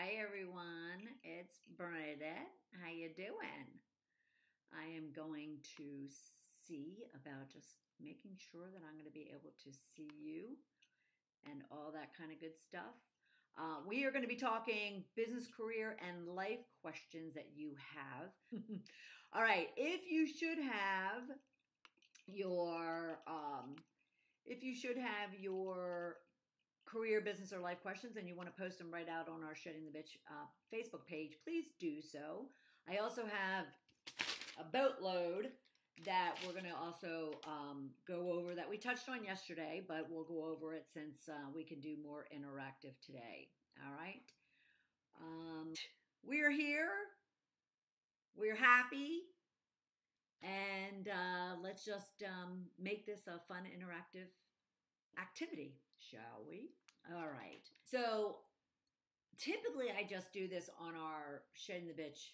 Hi everyone, it's Bernadette. How you doing? I am going to see about just making sure that I'm going to be able to see you and all that kind of good stuff. Uh, we are going to be talking business, career, and life questions that you have. all right, if you should have your um, if you should have your career, business, or life questions and you want to post them right out on our Shedding the Bitch uh, Facebook page, please do so. I also have a boatload that we're going to also um, go over that we touched on yesterday, but we'll go over it since uh, we can do more interactive today. All right. Um, we're here. We're happy. And uh, let's just um, make this a fun, interactive activity, shall we? All right. So typically, I just do this on our Shedding the Bitch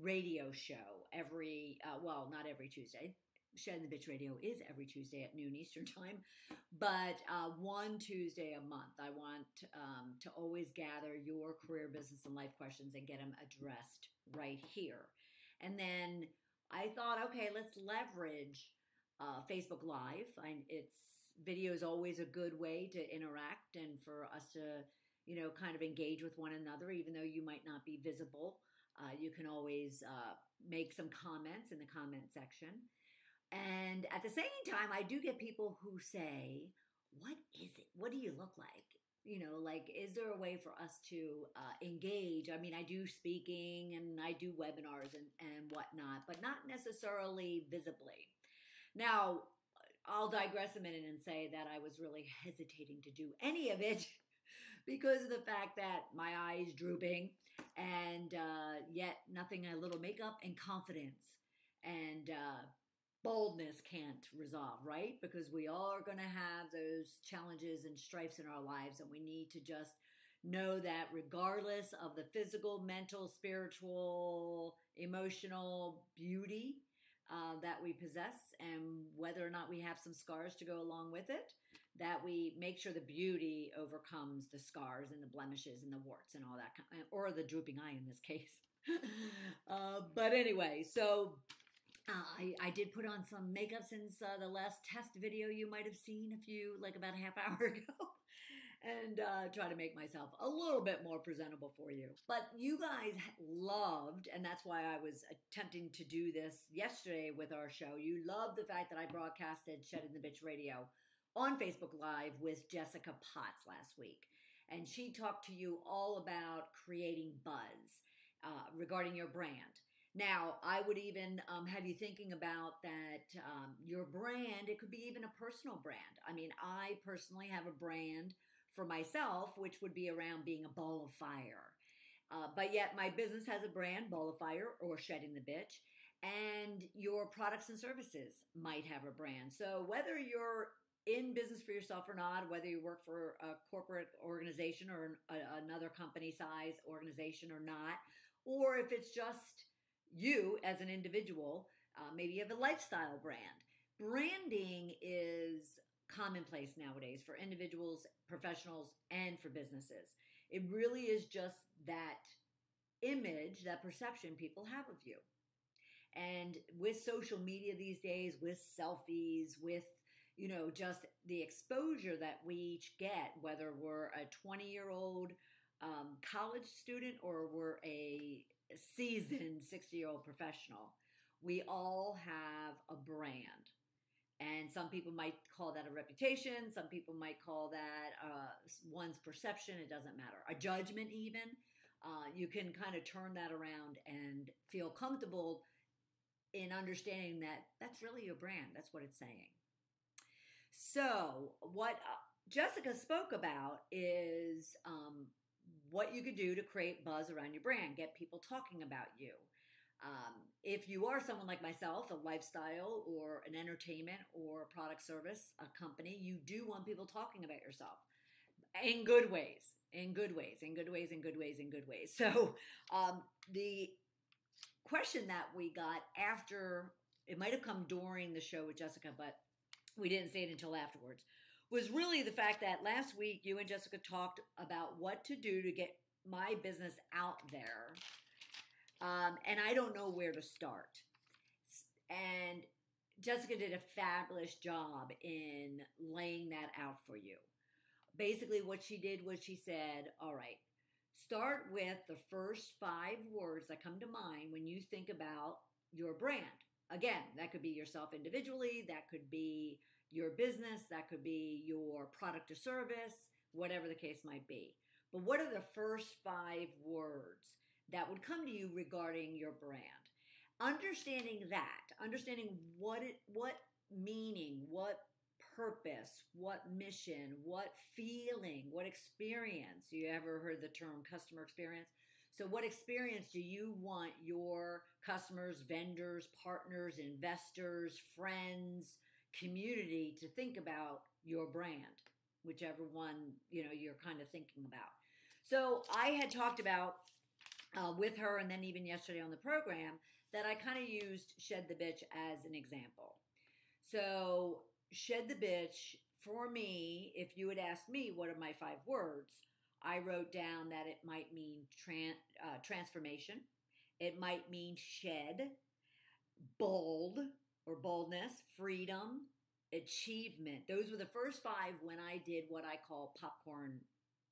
radio show every, uh, well, not every Tuesday. Shedding the Bitch Radio is every Tuesday at noon Eastern Time, but uh, one Tuesday a month. I want um, to always gather your career, business, and life questions and get them addressed right here. And then I thought, okay, let's leverage uh, Facebook Live. I, it's video is always a good way to interact and for us to, you know, kind of engage with one another, even though you might not be visible. Uh, you can always uh, make some comments in the comment section. And at the same time, I do get people who say, What is it? What do you look like? You know, like, is there a way for us to uh, engage? I mean, I do speaking and I do webinars and, and whatnot, but not necessarily visibly. Now, I'll digress a minute and say that I was really hesitating to do any of it because of the fact that my eyes drooping and uh, yet nothing a little makeup and confidence and uh, boldness can't resolve, right? Because we all are going to have those challenges and strifes in our lives, and we need to just know that regardless of the physical, mental, spiritual, emotional beauty uh, that we possess and whether or not we have some scars to go along with it, that we make sure the beauty overcomes the scars and the blemishes and the warts and all that, of, or the drooping eye in this case. uh, but anyway, so uh, I, I did put on some makeup since uh, the last test video you might have seen a few, like about a half hour ago and uh, try to make myself a little bit more presentable for you. But you guys loved, and that's why I was attempting to do this yesterday with our show. You loved the fact that I broadcasted Shedding the Bitch Radio on Facebook Live with Jessica Potts last week. And she talked to you all about creating buzz uh, regarding your brand. Now, I would even um, have you thinking about that um, your brand, it could be even a personal brand. I mean, I personally have a brand for myself, which would be around being a ball of fire. Uh, but yet, my business has a brand, Ball of Fire or Shedding the Bitch, and your products and services might have a brand. So, whether you're in business for yourself or not, whether you work for a corporate organization or a, another company size organization or not, or if it's just you as an individual, uh, maybe you have a lifestyle brand. Branding is commonplace nowadays for individuals, professionals, and for businesses. It really is just that image, that perception people have of you. And with social media these days, with selfies, with you know, just the exposure that we each get, whether we're a 20 year old um, college student or we're a seasoned 60 year old professional, we all have a brand. And some people might call that a reputation. Some people might call that uh, one's perception. It doesn't matter. A judgment, even. Uh, you can kind of turn that around and feel comfortable in understanding that that's really your brand. That's what it's saying. So, what uh, Jessica spoke about is um, what you could do to create buzz around your brand, get people talking about you. Um, if you are someone like myself, a lifestyle or an entertainment or a product service, a company, you do want people talking about yourself in good ways, in good ways, in good ways, in good ways, in good ways. So um, the question that we got after it might have come during the show with Jessica, but we didn't say it until afterwards was really the fact that last week you and Jessica talked about what to do to get my business out there, um, and I don't know where to start. And Jessica did a fabulous job in laying that out for you. Basically, what she did was she said, All right, start with the first five words that come to mind when you think about your brand. Again, that could be yourself individually, that could be your business, that could be your product or service, whatever the case might be. But what are the first five words that would come to you regarding your brand? Understanding that, understanding what it what meaning, what purpose, what mission, what feeling, what experience. You ever heard the term customer experience? So, what experience do you want your customers, vendors, partners, investors, friends, community to think about your brand, whichever one you know you're kind of thinking about? So, I had talked about uh, with her, and then even yesterday on the program, that I kind of used "shed the bitch" as an example. So, "shed the bitch" for me, if you had asked me what are my five words, I wrote down that it might mean tran- uh, transformation, it might mean shed, bold or boldness, freedom, achievement. Those were the first five when I did what I call popcorn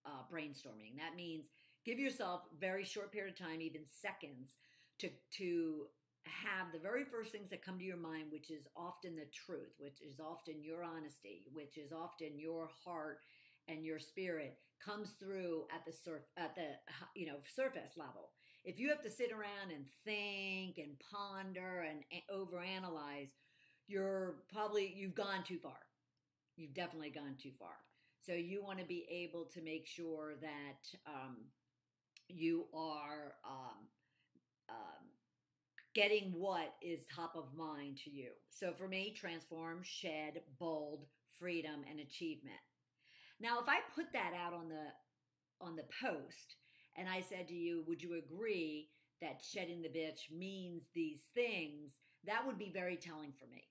uh, brainstorming. That means give yourself very short period of time, even seconds, to to have the very first things that come to your mind, which is often the truth, which is often your honesty, which is often your heart and your spirit comes through at the surf at the you know surface level. If you have to sit around and think and ponder and overanalyze you're probably you've gone too far. You've definitely gone too far. So you want to be able to make sure that um, you are um, um, getting what is top of mind to you so for me transform shed bold freedom and achievement now, if I put that out on the on the post and I said to you, would you agree that shedding the bitch means these things? That would be very telling for me.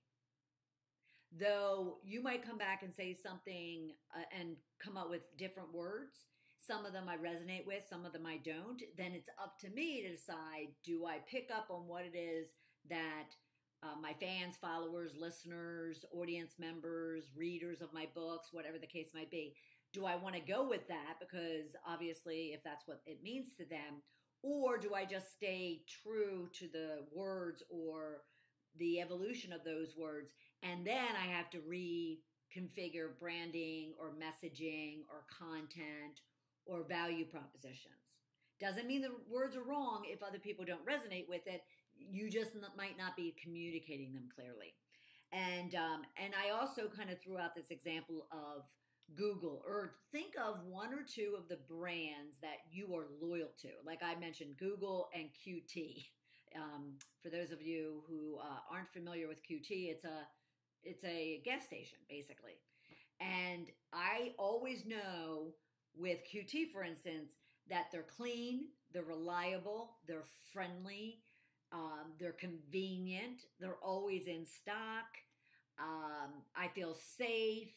Though you might come back and say something uh, and come up with different words. Some of them I resonate with, some of them I don't. Then it's up to me to decide do I pick up on what it is that uh, my fans, followers, listeners, audience members, readers of my books, whatever the case might be. Do I want to go with that? Because obviously, if that's what it means to them, or do I just stay true to the words or the evolution of those words? And then I have to reconfigure branding or messaging or content or value propositions. Doesn't mean the words are wrong if other people don't resonate with it you just might not be communicating them clearly. And um, and I also kind of threw out this example of Google, or think of one or two of the brands that you are loyal to. Like I mentioned, Google and QT. Um, for those of you who uh, aren't familiar with QT, it's a it's a gas station basically, and I always know with QT, for instance, that they're clean, they're reliable, they're friendly, um, they're convenient. They're always in stock. Um, I feel safe.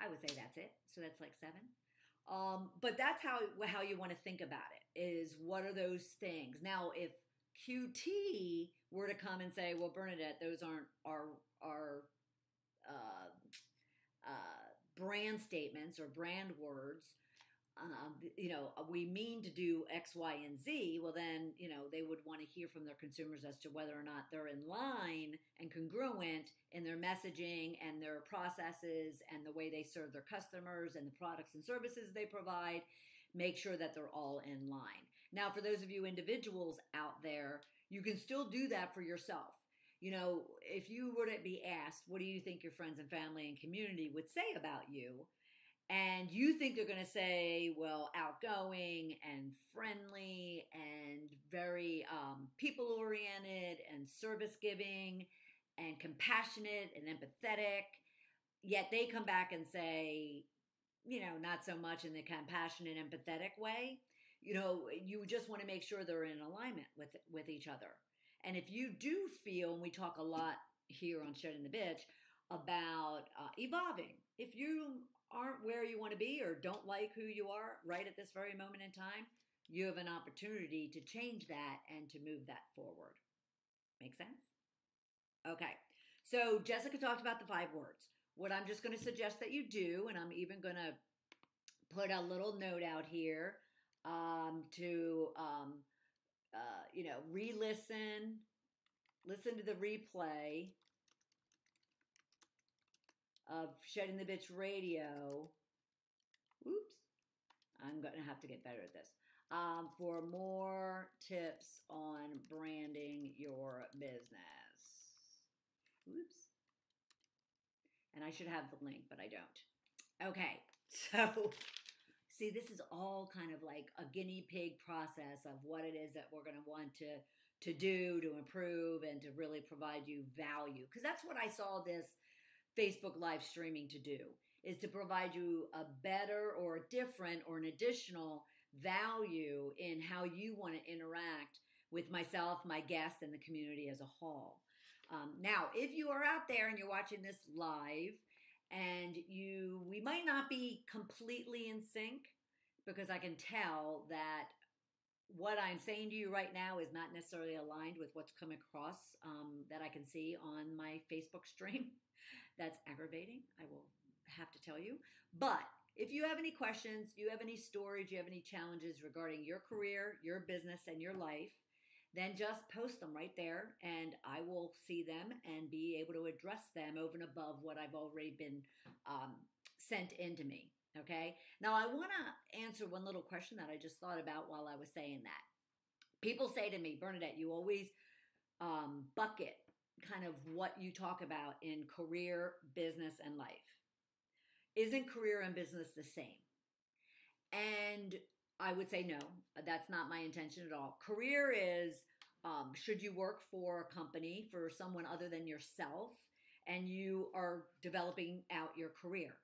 I would say that's it. So that's like seven. Um, but that's how how you want to think about it. Is what are those things? Now, if QT were to come and say, "Well, Bernadette, those aren't our our uh, uh, brand statements or brand words," um, you know, we mean to do X, Y, and Z, well, then, you know, they would want to hear from their consumers as to whether or not they're in line and congruent in their messaging and their processes and the way they serve their customers and the products and services they provide. Make sure that they're all in line. Now, for those of you individuals out there, you can still do that for yourself. You know, if you were to be asked, what do you think your friends and family and community would say about you? and you think they're going to say, well, outgoing and friendly and very um, people oriented and service giving and compassionate and empathetic. Yet they come back and say, you know, not so much in the compassionate, empathetic way. You know, you just want to make sure they're in alignment with with each other. And if you do feel, and we talk a lot here on Shedding the Bitch about uh, evolving, if you aren't where you want to be or don't like who you are right at this very moment in time, you have an opportunity to change that and to move that forward. Make sense? Okay. So Jessica talked about the five words. What I'm just going to suggest that you do, and I'm even going to put a little note out here um, to, um, uh, you know, re-listen, listen to the replay of Shedding the Bitch Radio. Oops. I'm going to have to get better at this. Um, for more tips on branding your business. Oops. And I should have the link, but I don't. Okay. So, see, this is all kind of like a guinea pig process of what it is that we're going to want to to do to improve and to really provide you value because that's what I saw this Facebook live streaming to do is to provide you a better or a different or an additional value in how you want to interact with myself, my guests, and the community as a whole. Um, now, if you are out there and you're watching this live, and you, we might not be completely in sync because I can tell that what I'm saying to you right now is not necessarily aligned with what's come across um, that I can see on my Facebook stream. That's aggravating. I will have to tell you. But if you have any questions, you have any stories, you have any challenges regarding your career, your business, and your life, then just post them right there and I will see them and be able to address them over and above what I've already been um, sent into me. Okay. Now, I want to answer one little question that I just thought about while I was saying that. People say to me, Bernadette, you always um, bucket kind of what you talk about in career, business, and life. Isn't career and business the same? And I would say no, that's not my intention at all. Career is um, should you work for a company for someone other than yourself and you are developing out your career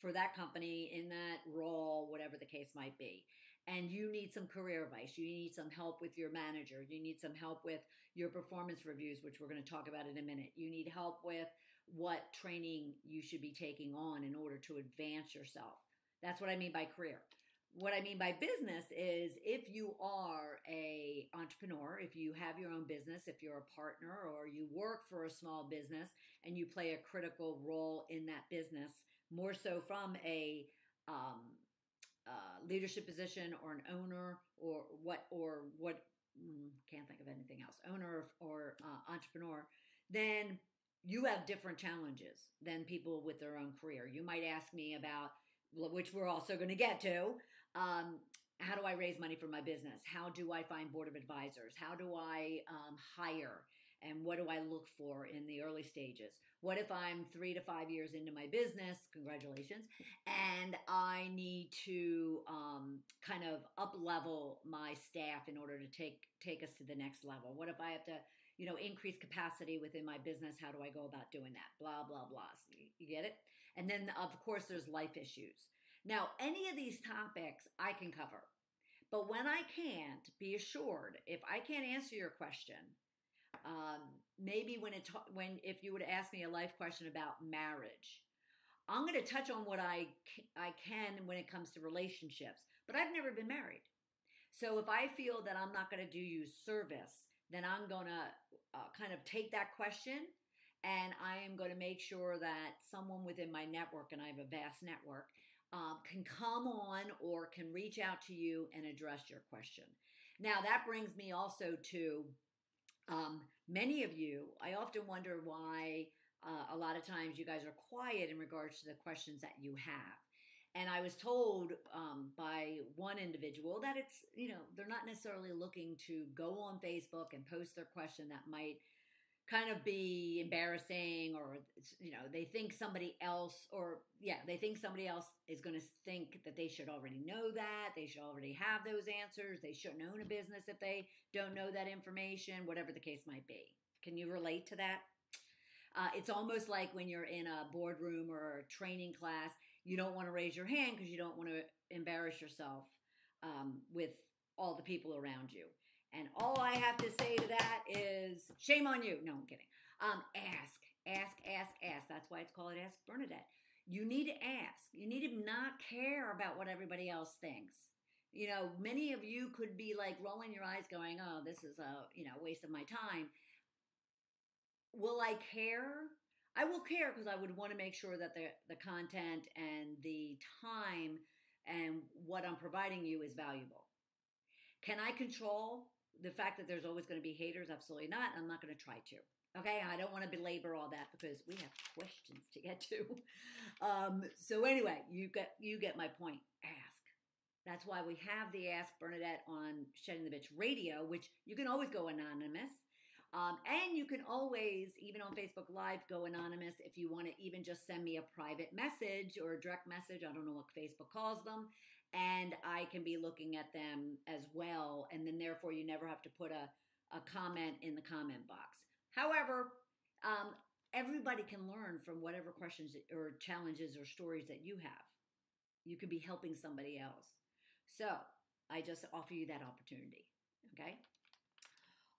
for that company in that role, whatever the case might be. And you need some career advice. You need some help with your manager. You need some help with your performance reviews, which we're going to talk about in a minute. You need help with what training you should be taking on in order to advance yourself. That's what I mean by career what I mean by business is if you are a entrepreneur, if you have your own business, if you're a partner or you work for a small business and you play a critical role in that business, more so from a um, uh, leadership position or an owner or what or what mm, can't think of anything else owner or uh, entrepreneur, then you have different challenges than people with their own career. You might ask me about which we're also going to get to um, how do I raise money for my business? How do I find board of advisors? How do I um, hire? And what do I look for in the early stages? What if I'm three to five years into my business? Congratulations. And I need to um, kind of up level my staff in order to take take us to the next level. What if I have to, you know, increase capacity within my business? How do I go about doing that? Blah blah blah. You get it? And then of course there's life issues. Now, any of these topics I can cover, but when I can't, be assured if I can't answer your question, um, maybe when it ta- when if you would ask me a life question about marriage, I'm going to touch on what I I can when it comes to relationships. But I've never been married, so if I feel that I'm not going to do you service, then I'm going to uh, kind of take that question and I am going to make sure that someone within my network, and I have a vast network, um, can come on or can reach out to you and address your question. Now, that brings me also to um, many of you. I often wonder why uh, a lot of times you guys are quiet in regards to the questions that you have. And I was told um, by one individual that it's, you know, they're not necessarily looking to go on Facebook and post their question that might kind of be embarrassing or you know they think somebody else or yeah they think somebody else is going to think that they should already know that they should already have those answers they shouldn't own a business if they don't know that information whatever the case might be. Can you relate to that? Uh, it's almost like when you're in a boardroom or a training class you don't want to raise your hand because you don't want to embarrass yourself um, with all the people around you and all I have to say to that is shame on you. No, I'm kidding. Um, ask, ask, ask, ask. That's why it's called Ask Bernadette. you need to ask. You need to not care about what everybody else thinks. You know, many of you could be like rolling your eyes going, "Oh, this is a, you know, waste of my time." Will I care? I will care because I would want to make sure that the the content and the time and what I'm providing you is valuable. Can I control the fact that there's always going to be haters? Absolutely not. I'm not going to try to. Okay, I don't want to belabor all that because we have questions to get to. Um, so anyway, you get you get my point. Ask. That's why we have the Ask Bernadette on Shedding the Bitch Radio, which you can always go anonymous. Um, and you can always, even on Facebook Live, go anonymous if you want to even just send me a private message or a direct message. I don't know what Facebook calls them. And I can be looking at them as well. And then, therefore, you never have to put a, a comment in the comment box. However, um, everybody can learn from whatever questions or challenges or stories that you have. You could be helping somebody else. So I just offer you that opportunity. Okay.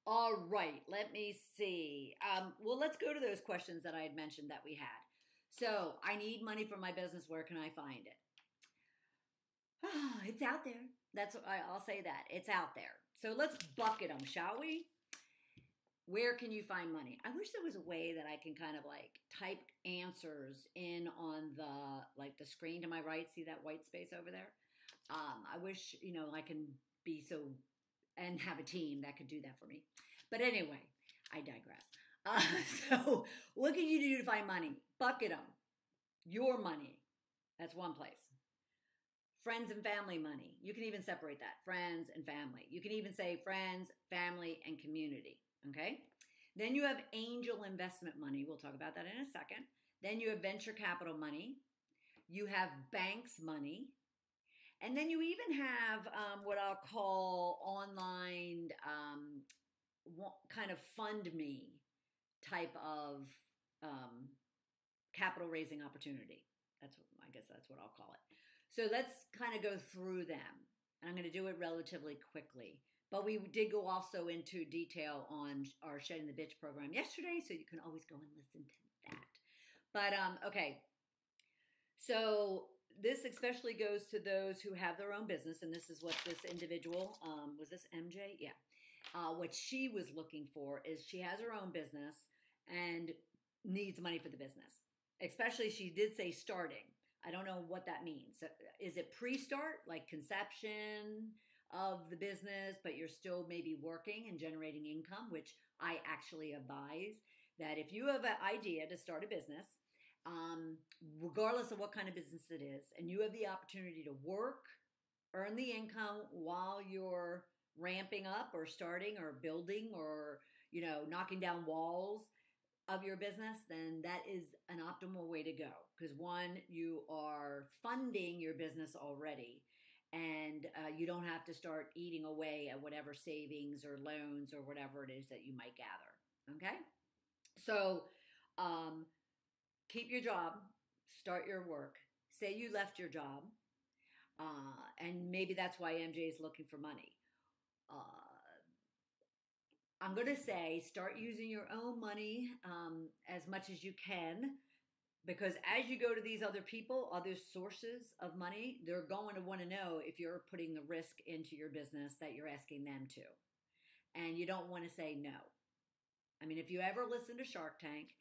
All right, let me see. Um, well, let's go to those questions that I had mentioned that we had. So, I need money for my business. Where can I find it? Oh, it's out there. That's what I, I'll say that it's out there. So let's bucket them, shall we? Where can you find money? I wish there was a way that I can kind of like type answers in on the like the screen to my right. See that white space over there? Um, I wish you know I can be so and have a team that could do that for me. But anyway, I digress. Uh, so, what can you do to find money? Bucket them. Your money. That's one place. Friends and family money. You can even separate that friends and family. You can even say friends, family, and community. Okay. Then you have angel investment money. We'll talk about that in a second. Then you have venture capital money. You have banks money. And then you even have um, what I'll call online um, kind of fund me type of um, capital raising opportunity. That's what I guess that's what I'll call it. So let's kind of go through them. And I'm going to do it relatively quickly. But we did go also into detail on our Shedding the Bitch program yesterday, so you can always go and listen to that. But um, okay, so this especially goes to those who have their own business, and this is what this individual um, was this MJ, yeah. Uh, what she was looking for is she has her own business and needs money for the business. Especially, she did say starting. I don't know what that means. Is it pre-start, like conception of the business, but you're still maybe working and generating income, which I actually advise that if you have an idea to start a business um, regardless of what kind of business it is, and you have the opportunity to work, earn the income while you're ramping up or starting or building or you know knocking down walls of your business, then that is an optimal way to go. Because one, you are funding your business already, and uh, you don't have to start eating away at whatever savings or loans or whatever it is that you might gather. Okay, so um, keep your job, start your work. Say you left your job, uh, and maybe that's why MJ is looking for money. Uh, I'm going to say start using your own money um, as much as you can because as you go to these other people, other sources of money, they're going to want to know if you're putting the risk into your business that you're asking them to. And you don't want to say no. I mean, if you ever listen to Shark Tank,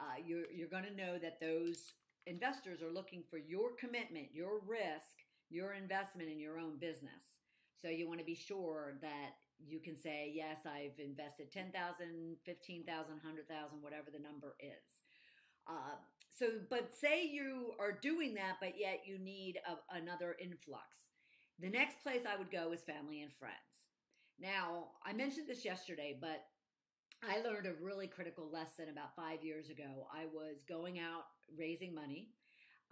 uh, you're, you're going to know that those investors are looking for your commitment, your risk, your investment in your own business. So you want to be sure that you can say, yes, I've invested 10,000, 15,000, 100,000, whatever the number is. Uh, so, but say you are doing that, but yet you need a, another influx. The next place I would go is family and friends. Now, I mentioned this yesterday, but I learned a really critical lesson about five years ago. I was going out raising money.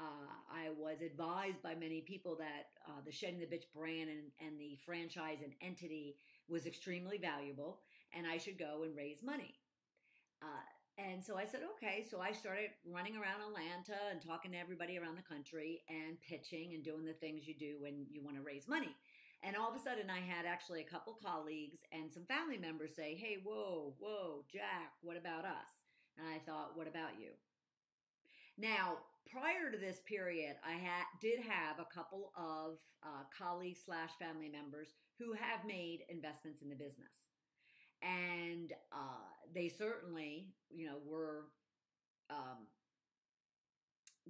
Uh, I was advised by many people that uh, the Shedding the Bitch brand and, and the franchise and entity was extremely valuable and I should go and raise money. Uh, and so I said, okay. So I started running around Atlanta and talking to everybody around the country and pitching and doing the things you do when you want to raise money. And all of a sudden, I had actually a couple colleagues and some family members say, Hey, whoa, whoa, Jack, what about us? And I thought, What about you? Now, prior to this period, I had did have a couple of uh, colleagues slash family members who have made investments in the business, and uh, they certainly, you know, were um,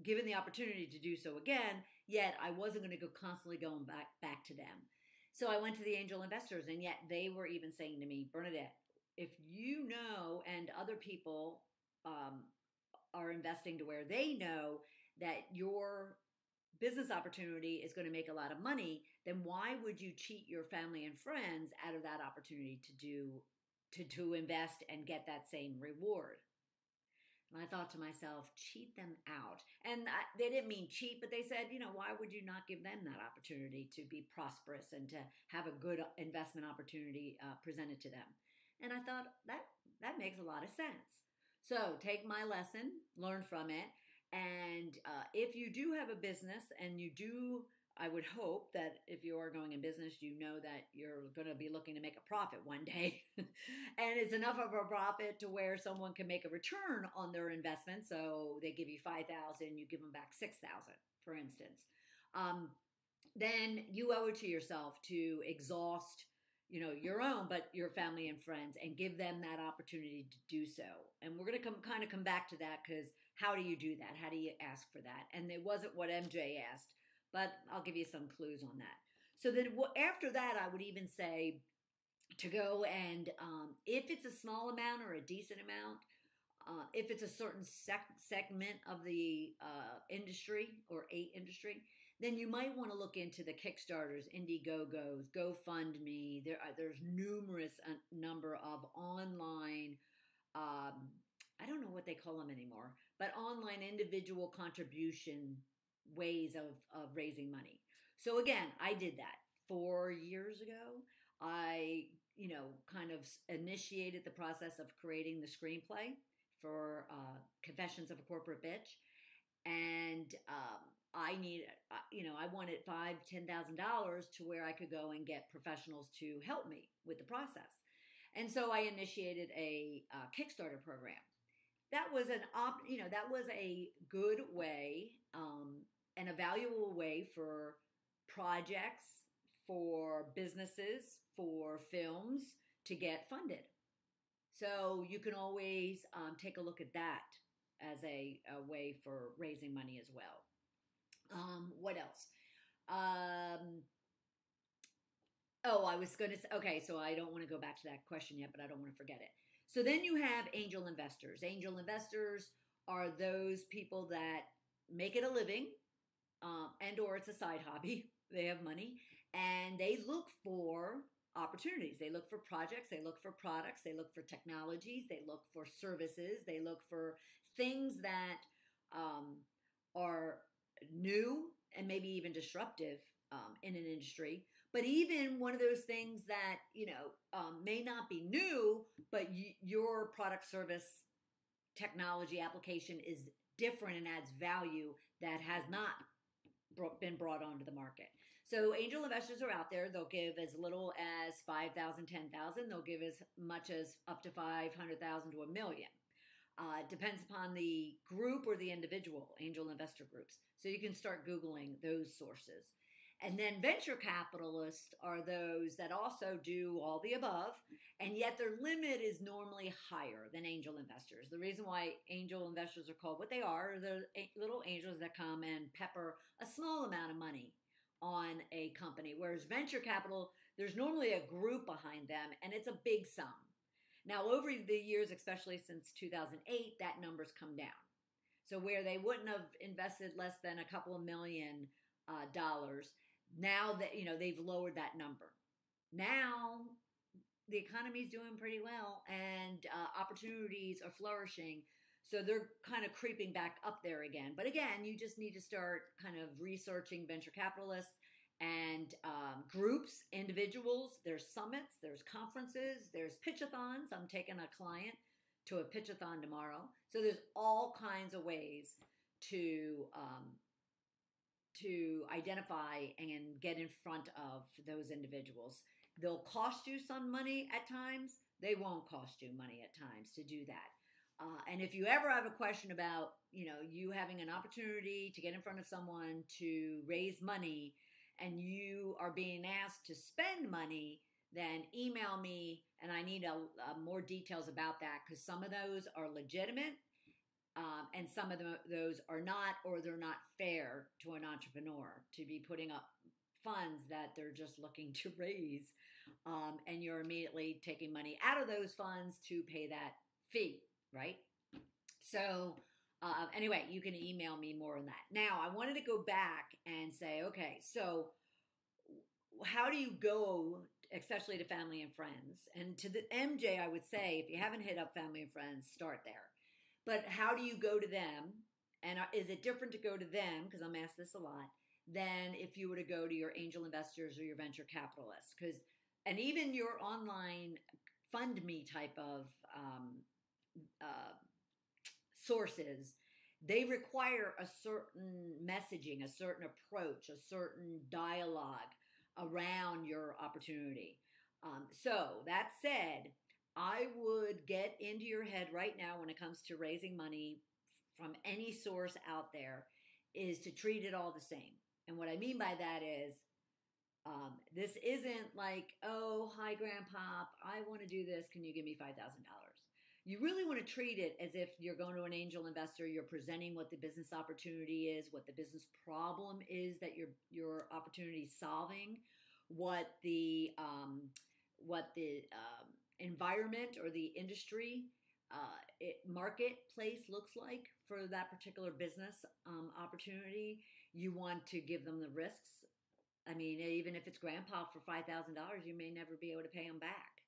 given the opportunity to do so again. Yet I wasn't going to go constantly going back back to them. So I went to the angel investors, and yet they were even saying to me, Bernadette, if you know and other people um, are investing to where they know that your business opportunity is going to make a lot of money, then why would you cheat your family and friends out of that opportunity to do to to invest and get that same reward? And I thought to myself, cheat them out. And I, they didn't mean cheat, but they said, you know, why would you not give them that opportunity to be prosperous and to have a good investment opportunity uh, presented to them? And I thought that that makes a lot of sense. So take my lesson, learn from it. And uh, if you do have a business and you do, I would hope that if you are going in business, you know that you're going to be looking to make a profit one day. and it's enough of a profit to where someone can make a return on their investment. So they give you 5000 you give them back 6000 for instance. Um, then you owe it to yourself to exhaust you know your own but your family and friends and give them that opportunity to do so and we're going to come kind of come back to that because how do you do that how do you ask for that and it wasn't what mj asked but i'll give you some clues on that so then after that i would even say to go and um, if it's a small amount or a decent amount uh, if it's a certain sec- segment of the uh, industry or a industry then you might want to look into the Kickstarters, Indiegogo's, GoFundMe. There are, there's numerous uh, number of online, um, I don't know what they call them anymore, but online individual contribution ways of, of raising money. So again, I did that four years ago. I, you know, kind of initiated the process of creating the screenplay for uh, Confessions of a Corporate Bitch. And um, I need, uh, you know, I wanted five, ten thousand dollars to where I could go and get professionals to help me with the process, and so I initiated a uh, Kickstarter program. That was an op, you know, that was a good way um, and a valuable way for projects, for businesses, for films to get funded. So you can always um, take a look at that as a, a way for raising money as well. Um, what else? Um, oh, I was going to say, okay, so I don't want to go back to that question yet, but I don't want to forget it. So then you have angel investors. Angel investors are those people that make it a living um, and or it's a side hobby. They have money and they look for opportunities. They look for projects, they look for products, they look for technologies, they look for services, they look for things that um, are new and maybe even disruptive um, in an industry. But even one of those things that you know um, may not be new, but y- your product, service, technology application is different and adds value that has not been brought onto the market. So angel investors are out there. They'll give as little as 5,000, 10,000. They'll give as much as up to 500,000 to a million. Uh, depends upon the group or the individual angel investor groups. So you can start Googling those sources. And then venture capitalists are those that also do all the above, and yet their limit is normally higher than angel investors. The reason why angel investors are called what they are, they're little angels that come and pepper a small amount of money on a company. Whereas venture capital, there's normally a group behind them, and it's a big sum. Now, over the years, especially since 2008, that number's come down. So where they wouldn't have invested less than a couple of million uh, dollars, now that you know they've lowered that number. Now the economy is doing pretty well, and uh, opportunities are flourishing. So they're kind of creeping back up there again. But again, you just need to start kind of researching venture capitalists and um, groups, individuals. There's summits, there's conferences, there's pitchathons. I'm taking a client to a pitchathon tomorrow. So there's all kinds of ways to um, to identify and get in front of those individuals. They'll cost you some money at times. They won't cost you money at times to do that. Uh, and if you ever have a question about, you know, you having an opportunity to get in front of someone to raise money and you are being asked to spend money, then email me and I need a, a more details about that because some of those are legitimate um, and some of them, those are not, or they're not fair to an entrepreneur to be putting up funds that they're just looking to raise. Um, and you're immediately taking money out of those funds to pay that fee, right? So, uh, anyway, you can email me more on that. Now, I wanted to go back and say, okay, so how do you go, especially to family and friends? And to the MJ, I would say, if you haven't hit up family and friends, start there. But how do you go to them? And uh, is it different to go to them? Because I'm asked this a lot than if you were to go to your angel investors or your venture capitalists. Because, and even your online fund me type of um, uh, sources, they require a certain messaging, a certain approach, a certain dialogue around your opportunity. Um, so, that said, I would get into your head right now when it comes to raising money from any source out there is to treat it all the same. And what I mean by that is, um, this isn't like, oh, hi, Grandpa, I want to do this. Can you give me $5,000? You really want to treat it as if you're going to an angel investor, you're presenting what the business opportunity is, what the business problem is that your, your opportunity is solving, what the, um, what the, um, environment or the industry uh, it, marketplace looks like for that particular business um, opportunity. You want to give them the risks. I mean, even if it's grandpa for five thousand dollars, you may never be able to pay them back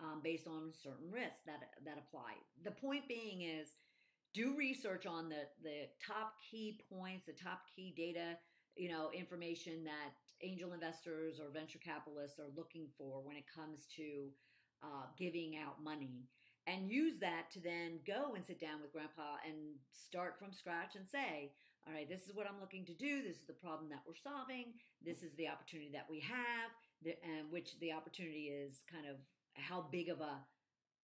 um, based on certain risks that that apply. The point being is, do research on the the top key points, the top key data, you know, information that angel investors or venture capitalists are looking for when it comes to uh, giving out money and use that to then go and sit down with grandpa and start from scratch and say, all right, this is what I'm looking to do. This is the problem that we're solving. This is the opportunity that we have, and which the opportunity is kind of how big of a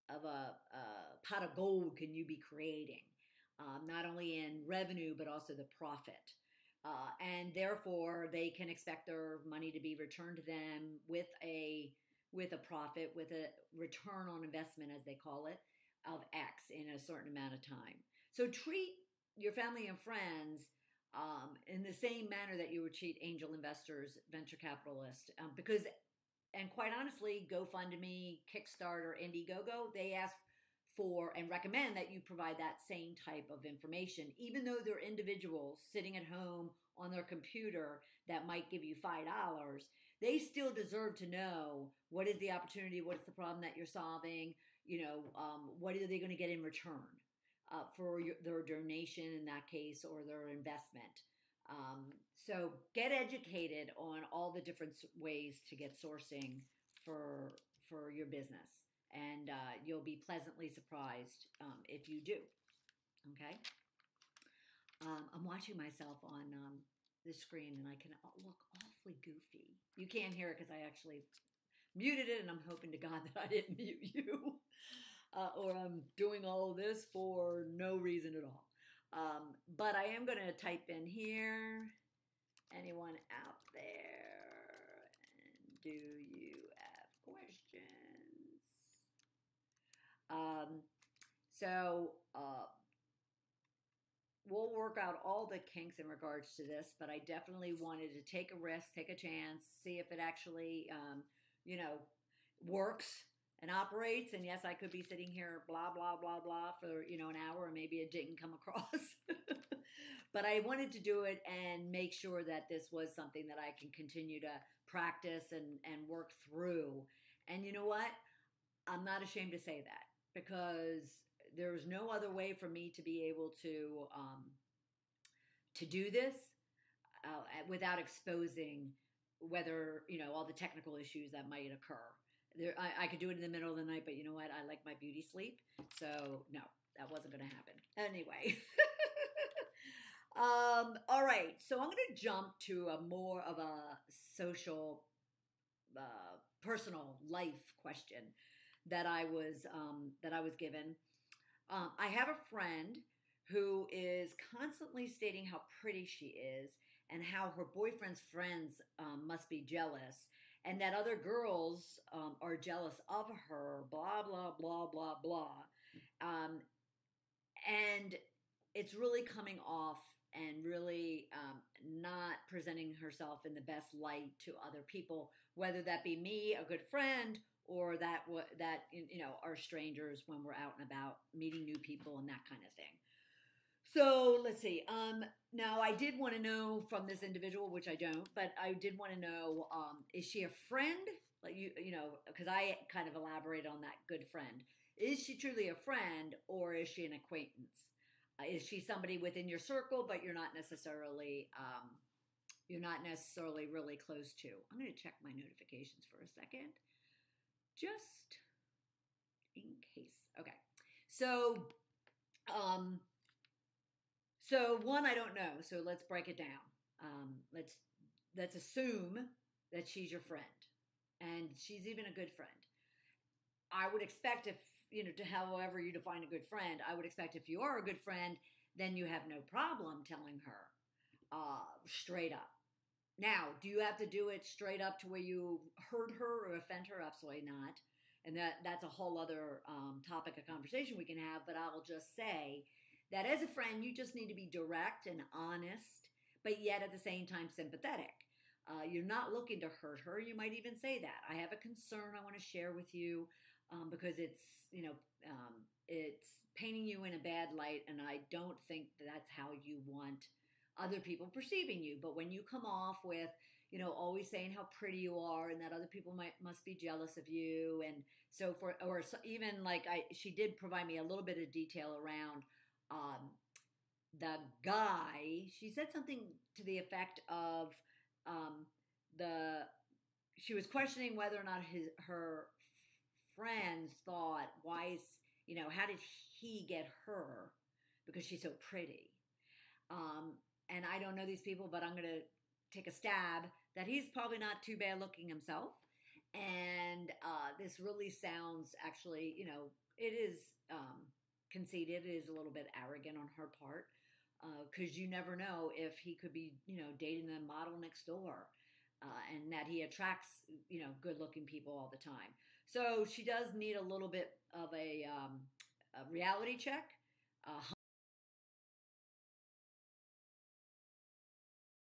of a, a pot of gold can you be creating, um, not only in revenue but also the profit. Uh, and therefore, they can expect their money to be returned to them with a with a profit, with a return on investment, as they call it, of X in a certain amount of time. So treat your family and friends um, in the same manner that you would treat angel investors, venture capitalists, um, because, and quite honestly, GoFundMe, Kickstarter, Indiegogo, they ask for and recommend that you provide that same type of information, even though they're individuals sitting at home on their computer that might give you $5 they still deserve to know what is the opportunity, what's the problem that you're solving, you know, um, what are they going to get in return uh, for your, their donation in that case or their investment. Um, so get educated on all the different ways to get sourcing for for your business, and uh, you'll be pleasantly surprised um, if you do. Okay. Um, I'm watching myself on um, the screen and I can look awfully goofy. You can't hear it because I actually muted it and I'm hoping to God that I didn't mute you. Uh, or I'm doing all this for no reason at all. Um, but I am going to type in here. Anyone out there? And do you have questions? Um, so, uh, we'll work out all the kinks in regards to this, but I definitely wanted to take a risk, take a chance, see if it actually, um, you know, works and operates. And yes, I could be sitting here, blah, blah, blah, blah, for, you know, an hour and maybe it didn't come across. but I wanted to do it and make sure that this was something that I can continue to practice and, and work through. And you know what? I'm not ashamed to say that because there's no other way for me to be able to um, to do this uh, without exposing whether you know all the technical issues that might occur. There, I, I, could do it in the middle of the night, but you know what? I like my beauty sleep, so no, that wasn't going to happen. Anyway. um, all right, so I'm going to jump to a more of a social, uh, personal life question that I was um, that I was given. Um, I have a friend who is constantly stating how pretty she is and how her boyfriend's friends um, must be jealous and that other girls um, are jealous of her, blah, blah, blah, blah, blah. Um, and it's really coming off and really um, not presenting herself in the best light to other people, whether that be me, a good friend, or that that you know are strangers when we're out and about meeting new people and that kind of thing. So let's see. Um, now I did want to know from this individual, which I don't, but I did want to know: um, is she a friend? Like you, you know, because I kind of elaborate on that good friend. Is she truly a friend, or is she an acquaintance? Uh, is she somebody within your circle, but you're not necessarily um, you're not necessarily really close to? I'm going to check my notifications for a second, just in case. Okay, so um, so one I don't know. So let's break it down. Um, let's let's assume that she's your friend, and she's even a good friend. I would expect if you know, to however you define a good friend, I would expect if you are a good friend, then you have no problem telling her uh, straight up. Now, do you have to do it straight up to where you hurt her or offend her? Absolutely not. And that that's a whole other um, topic of conversation we can have. But I'll just say that as a friend, you just need to be direct and honest, but yet at the same time sympathetic. Uh, you're not looking to hurt her. You might even say that. I have a concern I want to share with you um, because it's you know um, it's painting you in a bad light, and I don't think that that's how you want other people perceiving you. But when you come off with you know always saying how pretty you are and that other people might must be jealous of you and so forth, or so, even like I she did provide me a little bit of detail around. Um, the guy, she said something to the effect of um, the she was questioning whether or not his her friends thought, why is, you know, how did he get her? Because she's so pretty. Um, and I don't know these people, but I'm going to take a stab that he's probably not too bad looking himself. And uh, this really sounds actually, you know, it is um, conceited, it is a little bit arrogant on her part because uh, you never know if he could be, you know, dating the model next door uh, and that he attracts you know good looking people all the time so she does need a little bit of a, um, a reality check uh,